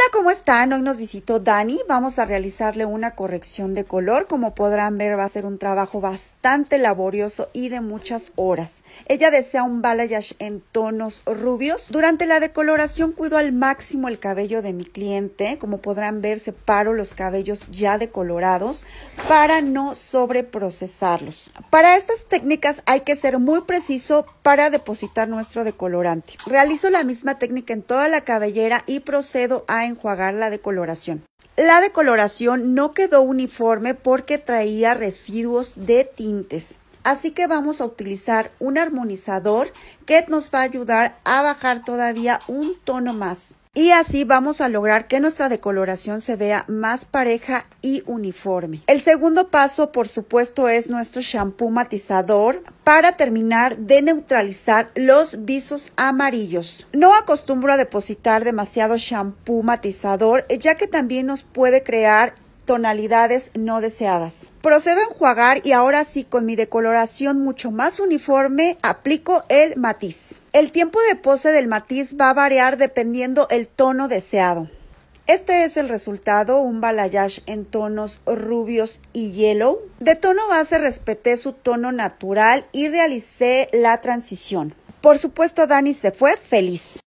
Hola, ¿cómo están? Hoy nos visitó Dani. Vamos a realizarle una corrección de color. Como podrán ver, va a ser un trabajo bastante laborioso y de muchas horas. Ella desea un balayage en tonos rubios. Durante la decoloración cuido al máximo el cabello de mi cliente. Como podrán ver, separo los cabellos ya decolorados para no sobreprocesarlos. Para estas técnicas hay que ser muy preciso para depositar nuestro decolorante. Realizo la misma técnica en toda la cabellera y procedo a enjuagar la decoloración. La decoloración no quedó uniforme porque traía residuos de tintes. Así que vamos a utilizar un armonizador que nos va a ayudar a bajar todavía un tono más. Y así vamos a lograr que nuestra decoloración se vea más pareja y uniforme. El segundo paso, por supuesto, es nuestro shampoo matizador para terminar de neutralizar los visos amarillos. No acostumbro a depositar demasiado shampoo matizador, ya que también nos puede crear tonalidades no deseadas. Procedo a enjuagar y ahora sí con mi decoloración mucho más uniforme aplico el matiz. El tiempo de pose del matiz va a variar dependiendo el tono deseado. Este es el resultado, un balayage en tonos rubios y yellow. De tono base respeté su tono natural y realicé la transición. Por supuesto, Dani se fue feliz.